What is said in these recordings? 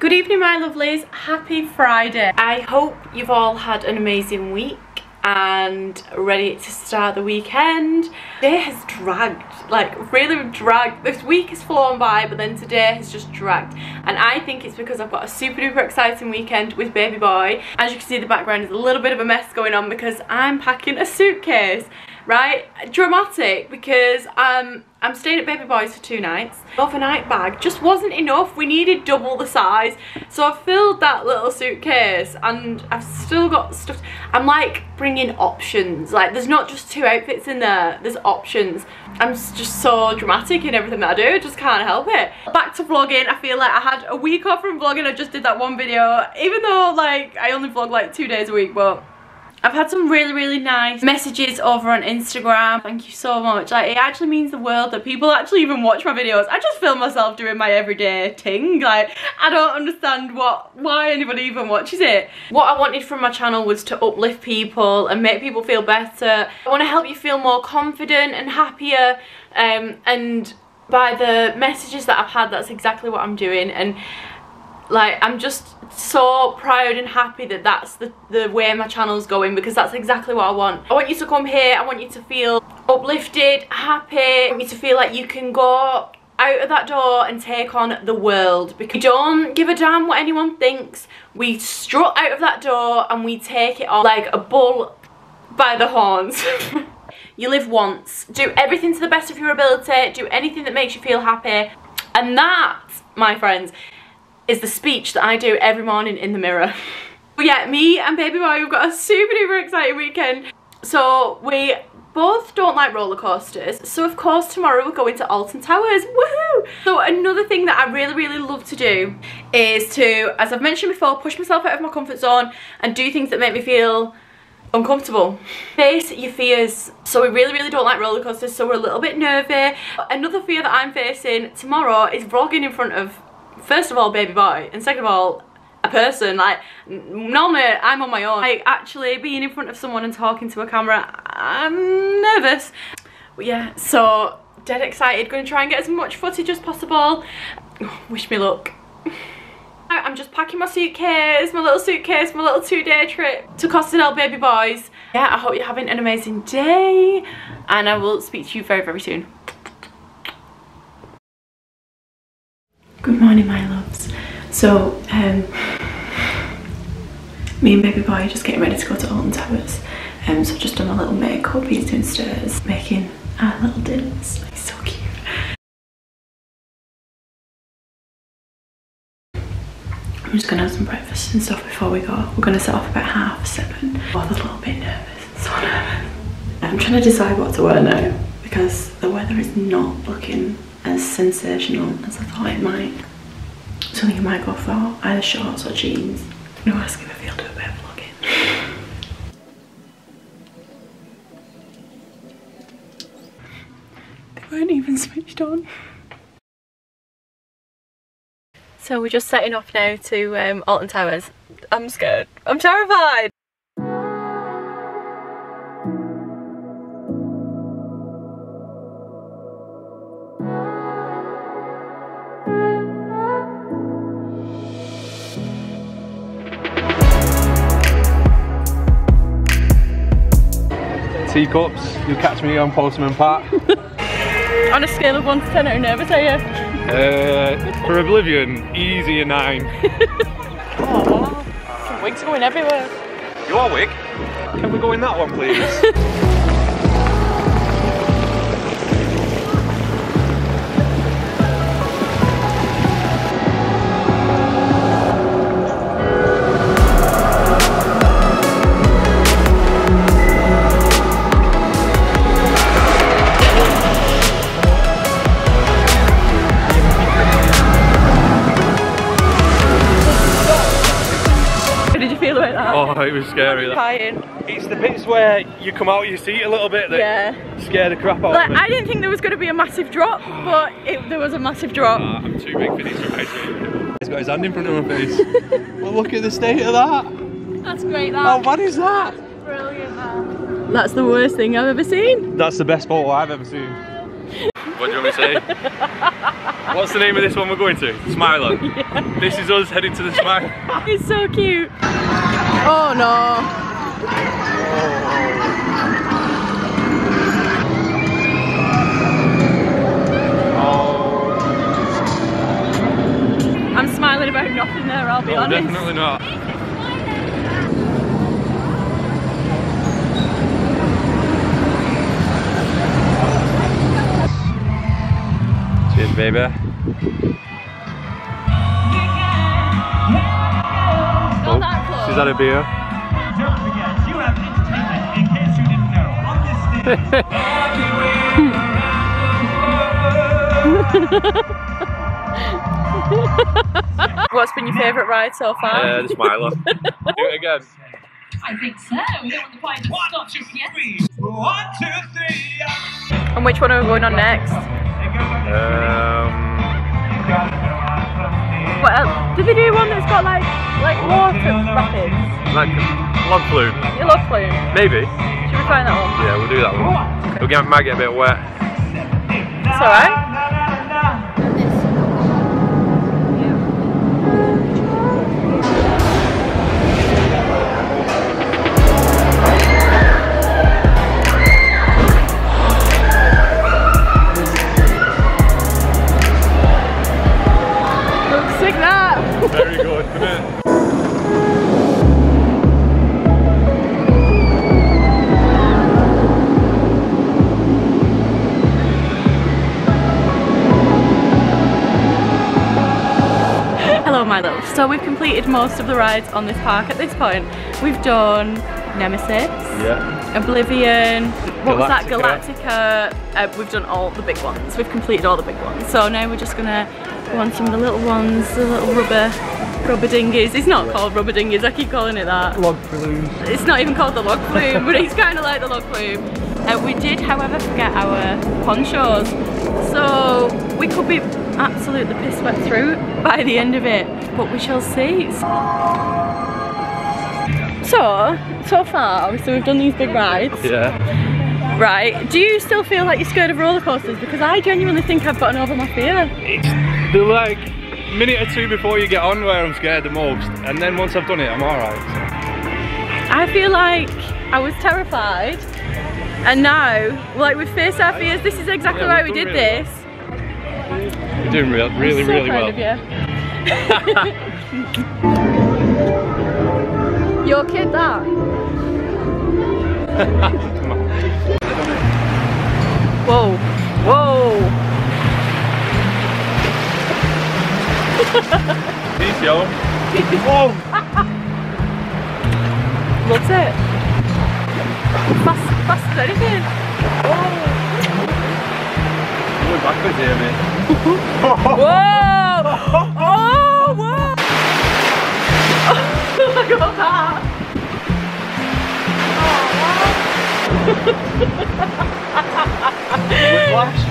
Good evening my lovelies, happy Friday. I hope you've all had an amazing week and ready to start the weekend. Day has dragged, like really dragged. This week has flown by but then today has just dragged and I think it's because I've got a super duper exciting weekend with baby boy. As you can see the background is a little bit of a mess going on because I'm packing a suitcase right? Dramatic because um, I'm staying at Baby Boy's for two nights. Overnight bag just wasn't enough. We needed double the size. So I filled that little suitcase and I've still got stuff. I'm like bringing options. Like there's not just two outfits in there, there's options. I'm just so dramatic in everything that I do. I just can't help it. Back to vlogging. I feel like I had a week off from vlogging. I just did that one video. Even though like I only vlog like two days a week, but I've had some really, really nice messages over on Instagram. Thank you so much. Like, it actually means the world that people actually even watch my videos. I just film myself doing my everyday thing. Like, I don't understand what, why anybody even watches it. What I wanted from my channel was to uplift people and make people feel better. I want to help you feel more confident and happier. Um, and by the messages that I've had, that's exactly what I'm doing. And like I'm just so proud and happy that that's the, the way my channel's going because that's exactly what I want. I want you to come here, I want you to feel uplifted, happy, I want you to feel like you can go out of that door and take on the world because we don't give a damn what anyone thinks. We strut out of that door and we take it on like a bull by the horns. You live once. Do everything to the best of your ability. Do anything that makes you feel happy. And that my friends is the speech that I do every morning in the mirror. but yeah, me and baby boy, we've got a super duper exciting weekend. So we both don't like roller coasters. So of course tomorrow we're going to Alton Towers. Woohoo! So another thing that I really really love to do is to as I've mentioned before push myself out of my comfort zone and do things that make me feel uncomfortable. Face your fears. So we really really don't like roller coasters so we're a little bit nervy. Another fear that I'm facing tomorrow is vlogging in front of first of all baby boy and second of all a person like normally I'm on my own like actually being in front of someone and talking to a camera I'm nervous but yeah so dead excited gonna try and get as much footage as possible wish me luck I'm just packing my suitcase, my little suitcase, my little two-day trip to Costa del Baby Boys. Yeah, I hope you're having an amazing day and I will speak to you very, very soon. Good morning my loves. So um, me and baby boy are just getting ready to go to Alton Towers. Um, so just done a little makeup, he's downstairs making our little dinners. He's so cute. I'm just gonna have some breakfast and stuff before we go. We're gonna set off about half seven. Both a little bit nervous, so nervous. I'm trying to decide what to wear now because the weather is not looking as sensational as I thought it might. So I think I might go for either shorts or jeans. No, asking if I feel do a bit of vlogging. they weren't even switched on. So we're just setting off now to um, Alton Towers. I'm scared. I'm terrified. Teacups. You'll catch me on Postman Pat. on a scale of 1 to 10, how nervous are you? Uh, for Oblivion, easy a 9. oh, wigs going everywhere. Your wig? Can we go in that one, please? Oh, it was scary. It's the bits where you come out of your seat a little bit that yeah. scare the crap out like, of me. I didn't think there was going to be a massive drop, but it, there was a massive drop. Nah, I'm too big for this right He's got his hand in front of my face. well, look at the state of that. That's great, that. How bad is that? Brilliant, that. That's the worst thing I've ever seen. That's the best photo I've ever seen. what do you want me to say? What's the name of this one we're going to? Smile yeah. This is us heading to the Smiler. it's so cute. Oh no. Oh. I'm smiling about nothing there, I'll be no, honest. definitely not. Cheers, baby. Know. On this What's been your favourite ride so far? Uh, the Smiler. Do it again. I think so. We don't want the point to stop just yet. One, two, three. And which one are we going on next? Um, well, uh, did they do one that's got like like water rapids? Like log flume. Log flume. Maybe. Should we find that one? Yeah, we'll do that one. We'll get, might get a bit wet. It's alright. So we've completed most of the rides on this park at this point. We've done Nemesis, yeah. Oblivion, what Galactica. was that, Galactica. Uh, we've done all the big ones. We've completed all the big ones. So now we're just gonna go on some of the little ones, the little rubber rubber dinghies. It's not yeah. called rubber dinghies, I keep calling it that. Log flume. It's not even called the log flume, but it's kind of like the log flume. Uh, we did, however, forget our ponchos. So we could be absolutely piss wet through by the end of it, but we shall see. So, so far, obviously we've done these big rides. Yeah. Right, do you still feel like you're scared of roller coasters? Because I genuinely think I've gotten over my fear. It's the like minute or two before you get on where I'm scared the most, and then once I've done it, I'm alright. I feel like I was terrified, and now, like we've faced our fears, this is exactly yeah, why we did really this. Well. You're doing real, really, so really well. Your kid that? Whoa, whoa. Peace, yo. Whoa. What's it? Fast, fast as anything. Whoa going backwards here, mate. whoa! Oh, whoa! Look at that! Whiplash?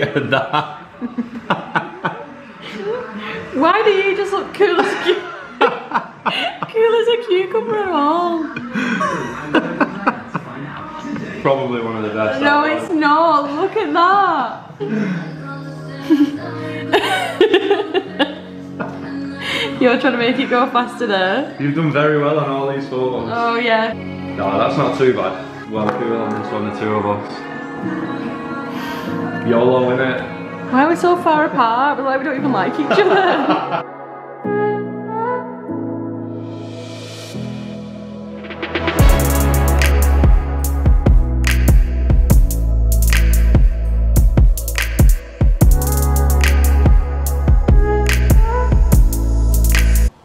That. Why do you just look cool as a cool as a cucumber at all? Probably one of the best. No, it's not. Look at that. You're trying to make it go faster there. You've done very well on all these photos. Oh yeah. No, that's not too bad. Well cool on this one, the two of us. YOLO, innit? Why are we so far apart? We're like we don't even like each other.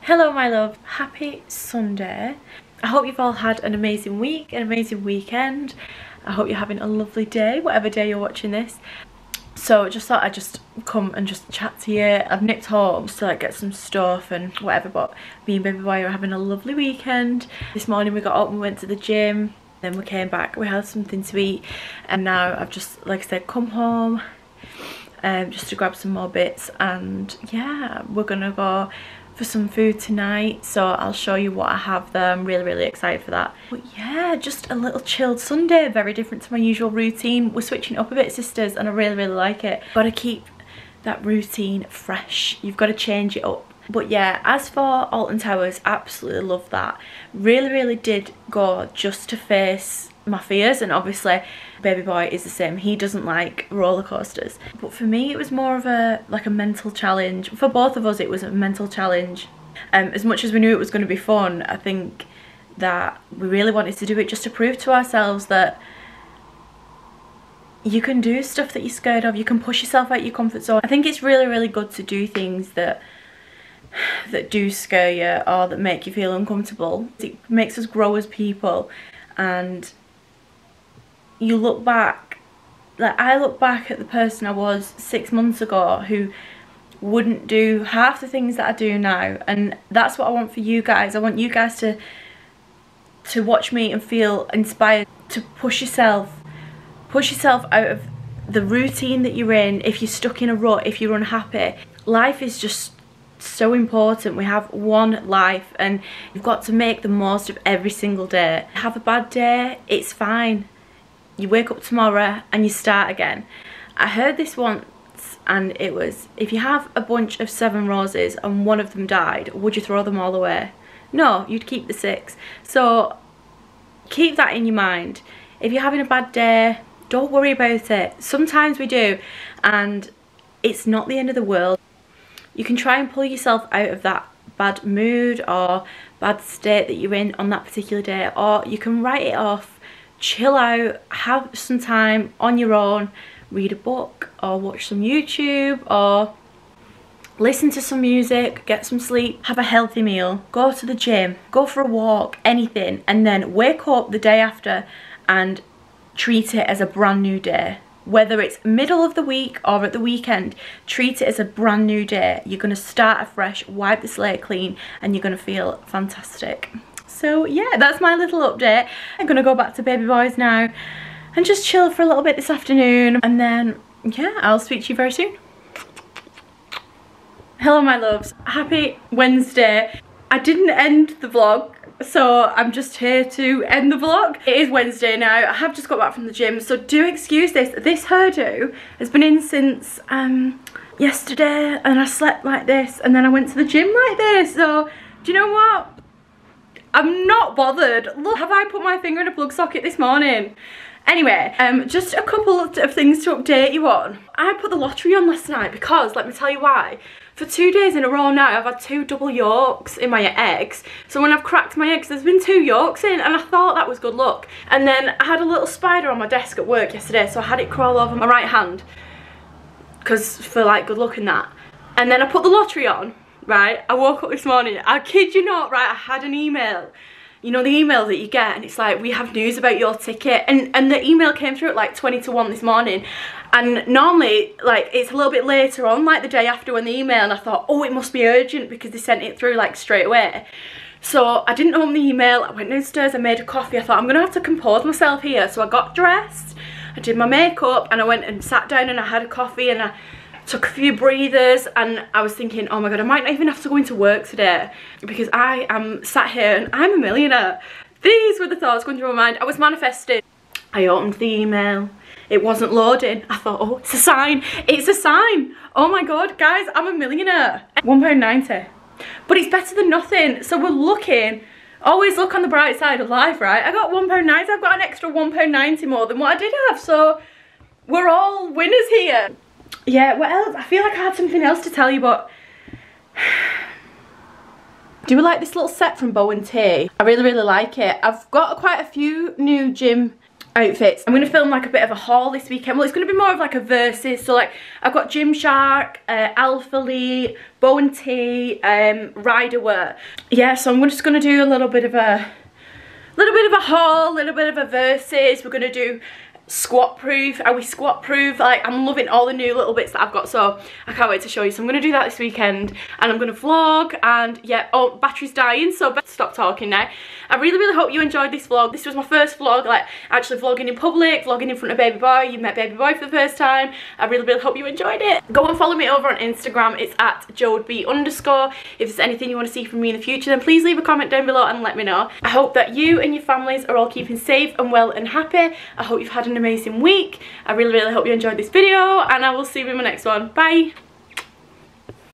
Hello my love, happy Sunday. I hope you've all had an amazing week, an amazing weekend. I hope you're having a lovely day, whatever day you're watching this. So I just thought I'd just come and just chat to you. I've nipped home to like get some stuff and whatever, but me and baby boy are having a lovely weekend. This morning we got up and went to the gym, then we came back, we had something to eat, and now I've just, like I said, come home um, just to grab some more bits and yeah, we're gonna go for some food tonight so I'll show you what I have there. I'm really really excited for that. But yeah just a little chilled Sunday very different to my usual routine. We're switching up a bit sisters and I really really like it. Gotta keep that routine fresh. You've got to change it up. But yeah as for Alton Towers absolutely love that. Really really did go just to face my fears and obviously baby boy is the same. He doesn't like roller coasters. But for me it was more of a like a mental challenge. For both of us it was a mental challenge. Um, as much as we knew it was going to be fun I think that we really wanted to do it just to prove to ourselves that you can do stuff that you're scared of. You can push yourself out your comfort zone. I think it's really really good to do things that that do scare you or that make you feel uncomfortable. It makes us grow as people. And you look back like I look back at the person I was six months ago who wouldn't do half the things that I do now and that's what I want for you guys. I want you guys to to watch me and feel inspired to push yourself push yourself out of the routine that you're in. If you're stuck in a rut if you're unhappy life is just so important. We have one life and you've got to make the most of every single day. Have a bad day it's fine you wake up tomorrow and you start again. I heard this once and it was, if you have a bunch of seven roses and one of them died, would you throw them all away? No, you'd keep the six. So keep that in your mind. If you're having a bad day, don't worry about it. Sometimes we do and it's not the end of the world. You can try and pull yourself out of that bad mood or bad state that you're in on that particular day or you can write it off chill out, have some time on your own, read a book or watch some YouTube or listen to some music, get some sleep, have a healthy meal, go to the gym, go for a walk, anything, and then wake up the day after and treat it as a brand new day. Whether it's middle of the week or at the weekend, treat it as a brand new day. You're going to start afresh, wipe the slate clean, and you're going to feel fantastic. So yeah, that's my little update. I'm gonna go back to baby boys now and just chill for a little bit this afternoon. And then, yeah, I'll speak to you very soon. Hello my loves, happy Wednesday. I didn't end the vlog so I'm just here to end the vlog. It is Wednesday now, I have just got back from the gym, so do excuse this. This hairdo has been in since um, yesterday and I slept like this and then I went to the gym like this, so do you know what? I'm not bothered. Look, have I put my finger in a plug socket this morning? Anyway, um, just a couple of things to update you on. I put the lottery on last night because, let me tell you why. For two days in a row now, I've had two double yolks in my eggs. So when I've cracked my eggs, there's been two yolks in and I thought that was good luck. And then I had a little spider on my desk at work yesterday, so I had it crawl over my right hand. Because for like good luck in that. And then I put the lottery on right? I woke up this morning, I kid you not, right? I had an email. You know the email that you get and it's like, we have news about your ticket. And, and the email came through at like 20 to 1 this morning. And normally, like, it's a little bit later on, like the day after when the email, and I thought, oh, it must be urgent because they sent it through like straight away. So I didn't open the email, I went downstairs, I made a coffee, I thought I'm gonna have to compose myself here. So I got dressed, I did my makeup and I went and sat down and I had a coffee and I took a few breathers and I was thinking, oh my god, I might not even have to go into work today because I am sat here and I'm a millionaire. These were the thoughts going through my mind. I was manifesting. I opened the email. It wasn't loading. I thought, oh, it's a sign. It's a sign. Oh my god, guys, I'm a millionaire. £1.90. But it's better than nothing. So we're looking always look on the bright side of life, right? I got £1.90, I've got an extra £1.90 more than what I did have, so we're all winners here. Yeah, what else? I feel like I had something else to tell you, but... Do we like this little set from Bo and Tee? I really, really like it. I've got quite a few new gym outfits. I'm going to film like a bit of a haul this weekend. Well, it's going to be more of like a versus. So like I've got Gymshark, uh, Alpha Lee, Bo and Tee, um, Ryderwear. Yeah, so I'm just going to do a little bit of a little bit of a haul, a little bit of a versus. We're going to do squat proof are we squat proof? Like i'm loving all the new little bits that i've got so i can't wait to show you. So i'm gonna do that this weekend and i'm gonna vlog and yeah oh battery's dying so better stop talking now. I really really hope you enjoyed this vlog. This was my first vlog like actually vlogging in public vlogging in front of baby boy. You met baby boy for the first time. I really really hope you enjoyed it. Go and follow me over on instagram. It's at jodeb underscore. If there's anything you want to see from me in the future then please leave a comment down below and let me know. I hope that you and your families are all keeping safe and well and happy. I hope you've had an amazing week. I really, really hope you enjoyed this video and I will see you in my next one. Bye!